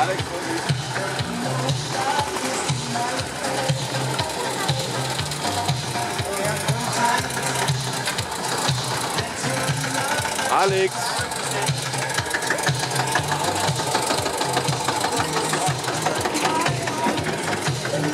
Alex, Alex.